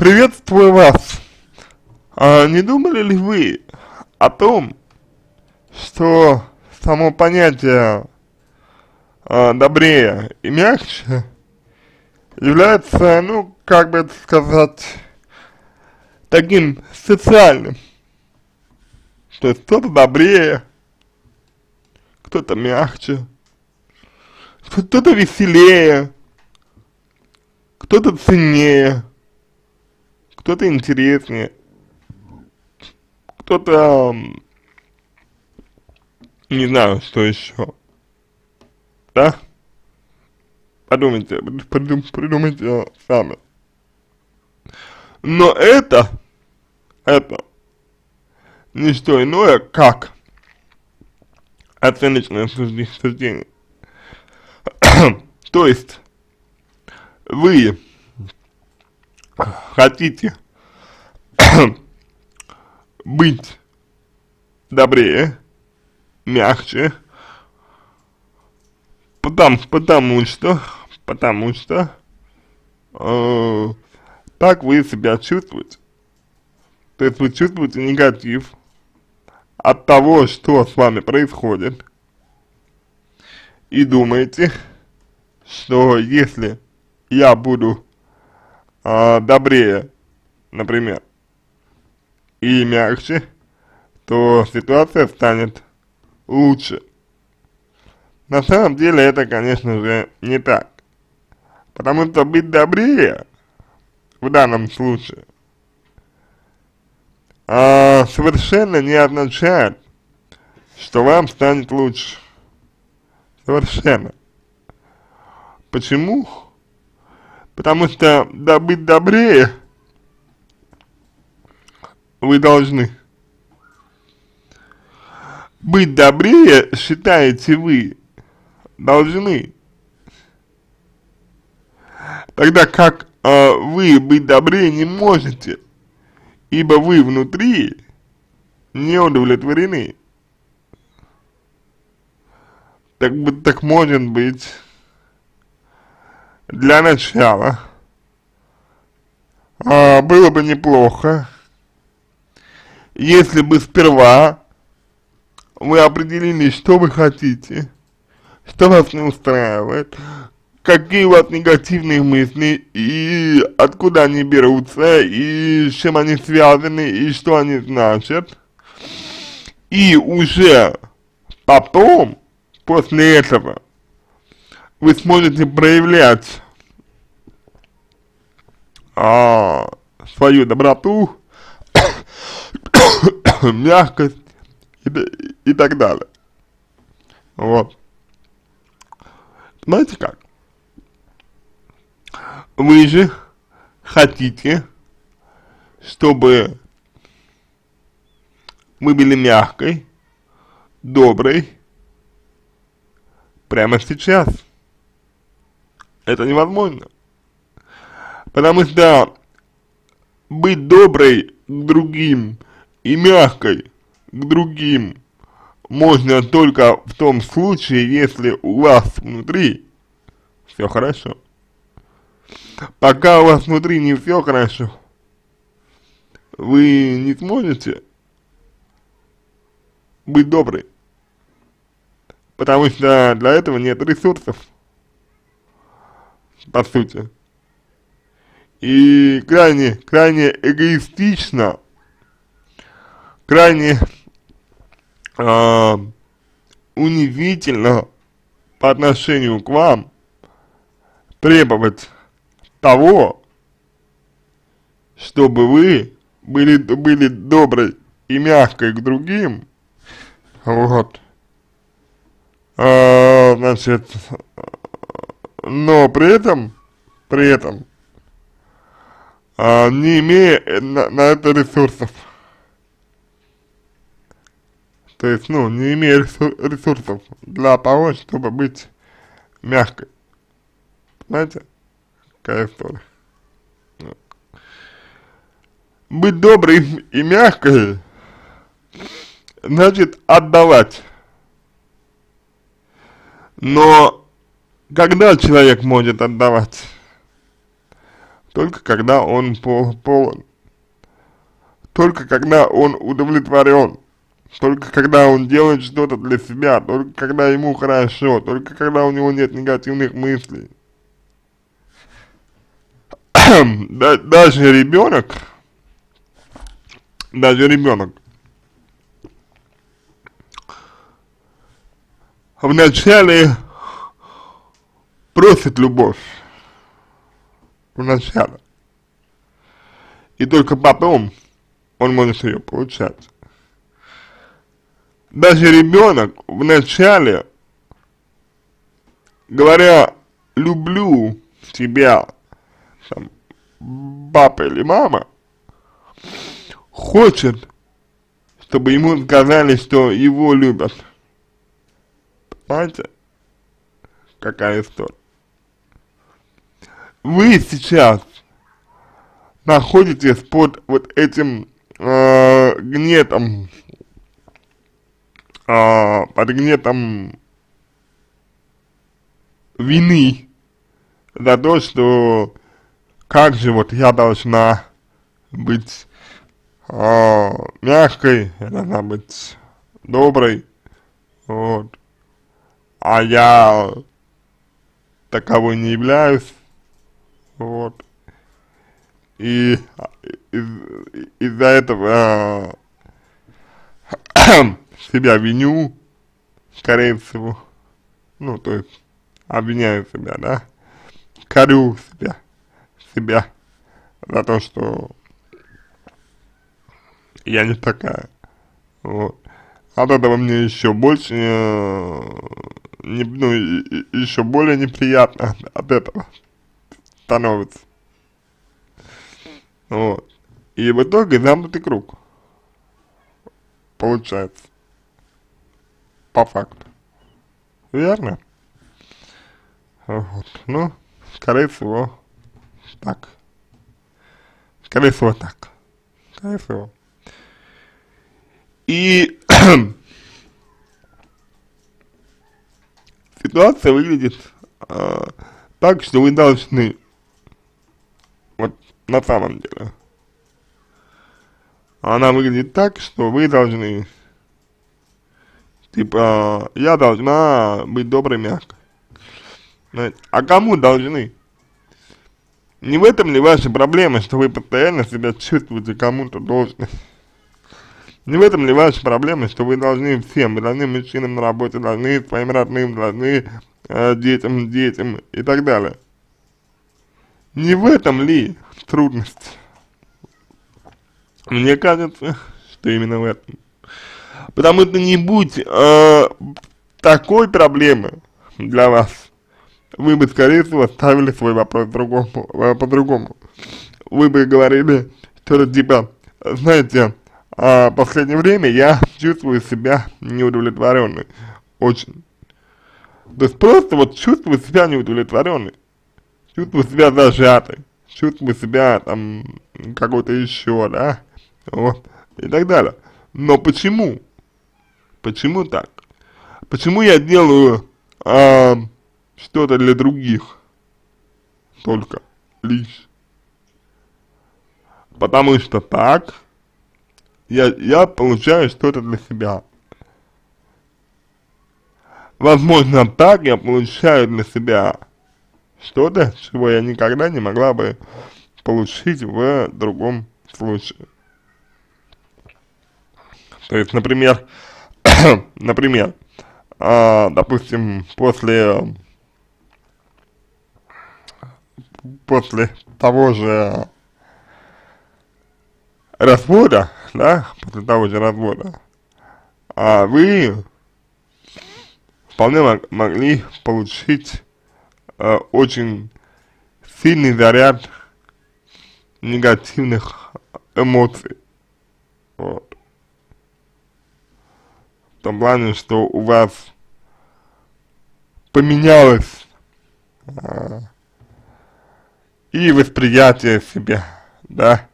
Приветствую вас. А не думали ли вы о том, что само понятие а, добрее и мягче является, ну, как бы это сказать, таким социальным. То есть кто-то добрее, кто-то мягче, кто-то веселее, кто-то ценнее, кто-то интереснее, кто-то, не знаю, что еще, да? Подумайте, придум, придумайте сами. Но это, это не что иное, как оценочное суждение. То есть, вы хотите быть добрее, мягче, потому, потому что, потому что э, так вы себя чувствуете. То есть вы чувствуете негатив от того, что с вами происходит, и думаете, что если я буду э, добрее, например, и мягче, то ситуация станет лучше. На самом деле это, конечно же, не так. Потому что быть добрее в данном случае а, совершенно не означает, что вам станет лучше. Совершенно. Почему? Потому что, да, быть добрее вы должны. Быть добрее, считаете вы, должны. Тогда как э, вы быть добрее не можете, ибо вы внутри не удовлетворены. Так, так может быть для начала а, было бы неплохо, если бы сперва вы определили, что вы хотите, что вас не устраивает, какие у вас негативные мысли, и откуда они берутся, и с чем они связаны, и что они значат. И уже потом, после этого, вы сможете проявлять а, свою доброту, мягкость и, и так далее. Вот. Знаете как? Вы же хотите, чтобы мы были мягкой, доброй, прямо сейчас это невозможно. Потому что быть доброй к другим и мягкой к другим можно только в том случае, если у вас внутри все хорошо. Пока у вас внутри не все хорошо, вы не сможете быть доброй. Потому что для этого нет ресурсов по сути. И крайне, крайне эгоистично, крайне э, унизительно по отношению к вам требовать того, чтобы вы были, были доброй и мягкой к другим, вот, а, значит, но при этом, при этом, а, не имея на, на это ресурсов. То есть, ну, не имея ресурсов для того, чтобы быть мягкой. Знаете, какая история. Быть доброй и мягкой значит отдавать. Но когда человек может отдавать? только когда он пол полон, только когда он удовлетворен, только когда он делает что-то для себя, только когда ему хорошо, только когда у него нет негативных мыслей. даже ребенок, даже ребенок вначале просит любовь, вначале, и только потом он может ее получать. Даже ребенок вначале, говоря «люблю тебя», там, папа или мама, хочет, чтобы ему сказали, что его любят. Понимаете? Какая история. Вы сейчас находитесь под вот этим э, гнетом, э, под гнетом вины за то, что как же вот я должна быть э, мягкой, я должна быть доброй, вот, а я таковой не являюсь, вот, и из-за из этого э, себя виню, скорее всего, ну, то есть обвиняю себя, да, корю себя себя за то, что я не такая. Вот. От этого мне еще больше, э, не, ну, еще более неприятно от этого становится. Вот. И в итоге замкнутый круг. Получается. По факту. Верно? Вот. Ну, скорее всего, так. Скорее всего, так. Скорее всего. И ситуация выглядит э, так, что вы должны, на самом деле, она выглядит так, что вы должны, типа, я должна быть доброй, мягкой. А кому должны? Не в этом ли ваша проблема, что вы постоянно себя чувствуете кому-то должны? Не в этом ли ваша проблема, что вы должны всем, вы должны мужчинам на работе, должны своим родным, должны э, детям, детям и так далее? Не в этом ли трудность? Мне кажется, что именно в этом. Потому что не будь э, такой проблемы для вас, вы бы, скорее всего, ставили свой вопрос э, по-другому. Вы бы говорили что-то типа, знаете, а, в последнее время я чувствую себя неудовлетворенной. Очень. То есть просто вот чувствую себя неудовлетворенной. Чувствую себя зажатой. Чувствую себя там какой-то еще, да. Вот. И так далее. Но почему? Почему так? Почему я делаю э, что-то для других. Только лишь. Потому что так я, я получаю что-то для себя. Возможно, так я получаю для себя что-то, чего я никогда не могла бы получить в другом случае. То есть, например, например, э, допустим, после после того же развода, да, после того же развода, а вы вполне мог, могли получить э, очень сильный заряд негативных эмоций. Вот. В том плане, что у вас поменялось э, и восприятие себя, да,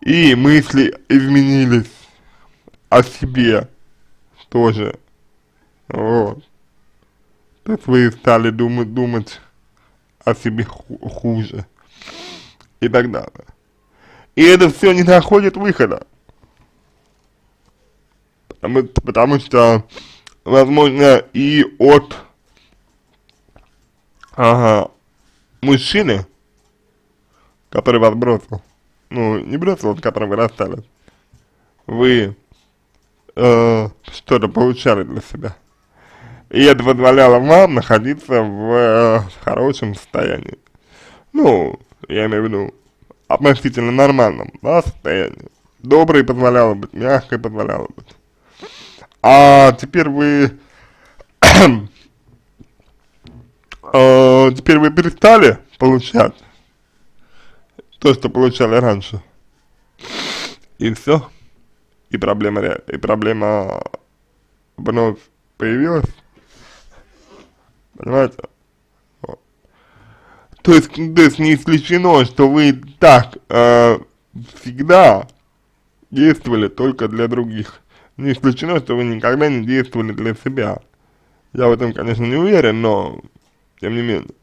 и мысли изменились о себе тоже, вот. Есть вы стали думать, думать о себе хуже. и так далее. И это все не находит выхода. Потому, потому что, возможно, и от ага, мужчины, который вас бросил, ну, не бросил, с которым вы расстались, вы э, что-то получали для себя. И это позволяло вам находиться в э, хорошем состоянии. Ну, я имею в виду, относительно нормальном, да, состоянии. Добрый позволяло быть, мягкой позволяло быть. А теперь вы э, теперь вы перестали получать то, что получали раньше. И все. И проблема, и проблема вновь появилась. Понимаете? То есть, то есть не исключено, что вы так э, всегда действовали только для других. Не исключено, что вы никогда не действовали для себя. Я в этом, конечно, не уверен, но тем не менее.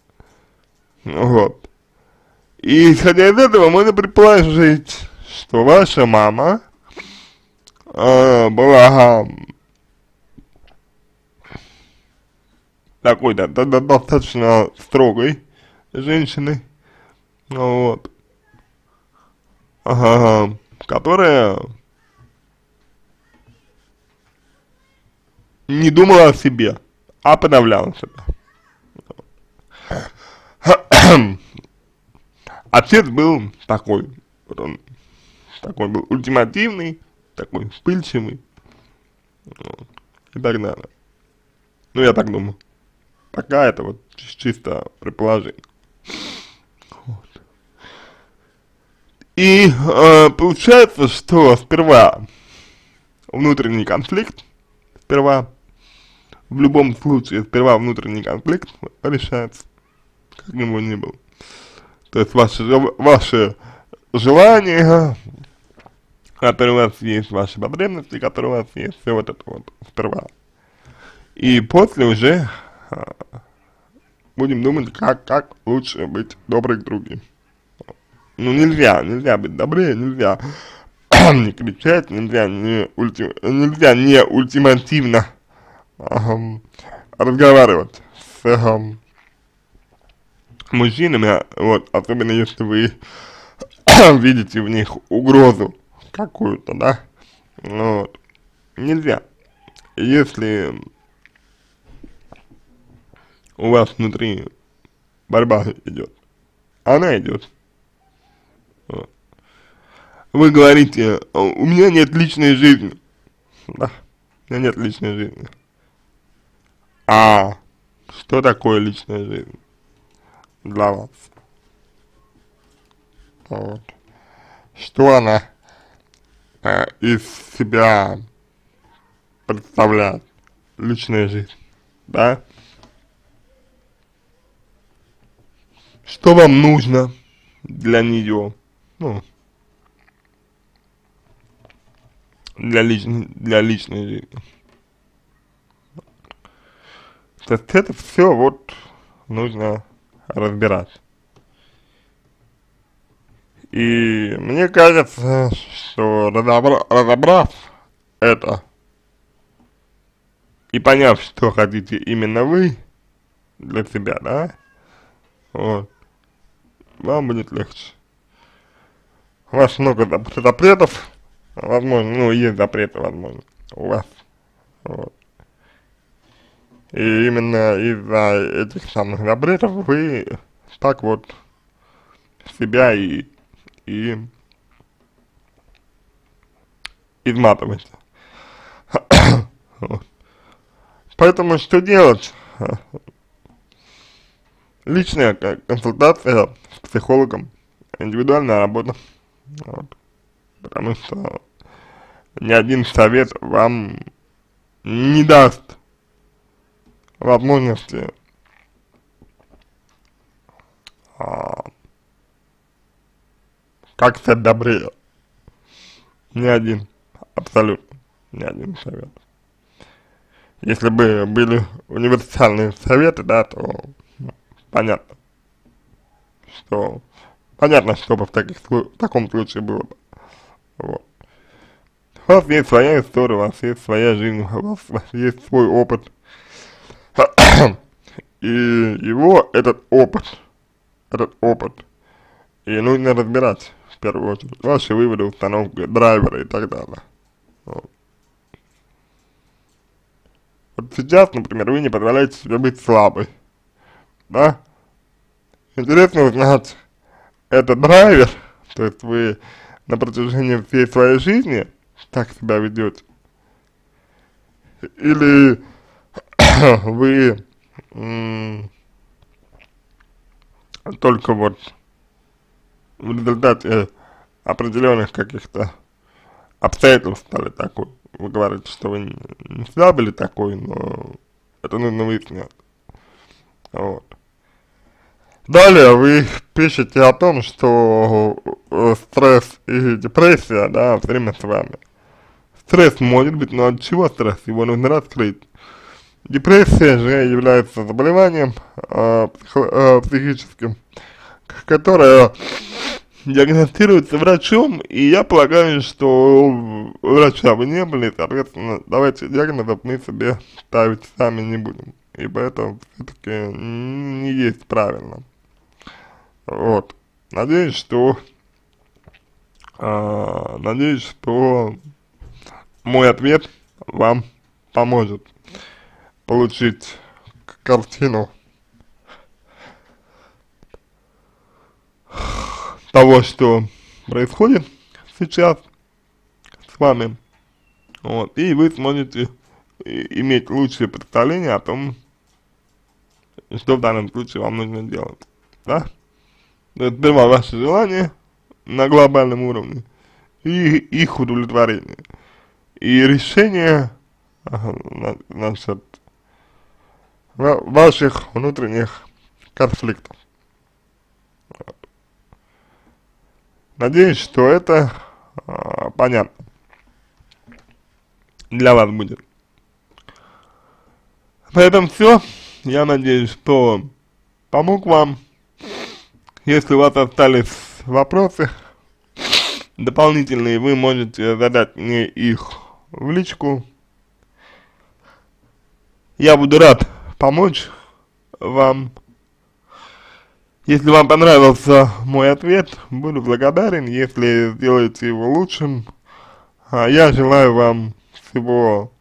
Вот. И исходя из этого, можно предположить, что ваша мама э, была такой, да, да, достаточно строгой женщиной, вот, ага, которая не думала о себе, а подавляла себя. Отец был такой, вот он такой был ультимативный, такой вспыльчивый, вот, и так далее. Ну, я так думаю. Пока это вот чисто предположение. Вот. И э, получается, что сперва внутренний конфликт, сперва, в любом случае, сперва внутренний конфликт решается, как бы ни было. То есть ваши, ваши желания, которые у вас есть, ваши потребности, которые у вас есть, все вот это вот сперва. И после уже будем думать, как, как лучше быть добрый к другим. Ну, нельзя, нельзя быть добрее, нельзя не кричать, нельзя не, ульти, нельзя не ультимативно эм, разговаривать с эм, мужчинами, вот, особенно если вы видите в них угрозу какую-то, да, вот, нельзя. Если у вас внутри борьба идет. Она идет. Вы говорите, у меня нет личной жизни. Да, у меня нет личной жизни. А что такое личная жизнь для вас? Вот. Что она э, из себя представляет? Личная жизнь, да? Что вам нужно для нее, ну, для, личной для личной жизни. То есть это все вот нужно разбирать. И мне кажется, что разобра разобрав это и поняв, что хотите именно вы для себя, да, вот, вам будет легче. У вас много запретов, возможно, ну, есть запреты, возможно, у вас, вот. И именно из-за этих самых запретов вы так вот себя и, и изматываете. Поэтому что делать? Личная консультация с психологом, индивидуальная работа. Вот. Потому что ни один совет вам не даст возможности а, как стать добрее. Ни один, абсолютно, ни один совет. Если бы были универсальные советы, да, то понятно, что понятно, что бы в, таких, в таком случае было бы. Вот. У вас есть своя история, у вас есть своя жизнь, у вас есть свой опыт. И его, этот опыт, этот опыт, и нужно разбирать, в первую очередь, ваши выводы, установки драйвера и так далее. Вот. Вот сейчас, например, вы не позволяете себе быть слабой, да? Интересно узнать, это драйвер, то есть вы на протяжении всей своей жизни так себя ведете, или вы только вот в результате определенных каких-то обстоятельств стали такой. Вы говорите, что вы не всегда были такой, но это нужно выяснять. Вот. Далее вы пишете о том, что э, стресс и депрессия, да, время с вами. Стресс может быть, но от чего стресс? Его нужно раскрыть. Депрессия же является заболеванием э, э, психическим, которое диагностируется врачом, и я полагаю, что врача вы не были, соответственно, давайте диагнозов мы себе ставить сами не будем, ибо это все-таки не есть правильно. Вот. Надеюсь, что э, надеюсь, что мой ответ вам поможет получить картину того, что происходит сейчас с вами, вот, и вы сможете иметь лучшее представление о том, что в данном случае вам нужно делать, да? Сперва ваши желания на глобальном уровне и их удовлетворение. И решение, значит, ваших внутренних конфликтов. Надеюсь, что это а, понятно для вас будет. На этом все. Я надеюсь, что помог вам. Если у вас остались вопросы дополнительные, вы можете задать мне их в личку. Я буду рад помочь вам если вам понравился мой ответ, буду благодарен, если сделаете его лучшим. А я желаю вам всего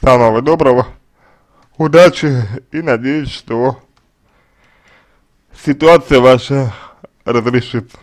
самого доброго, удачи и надеюсь, что ситуация ваша разрешится.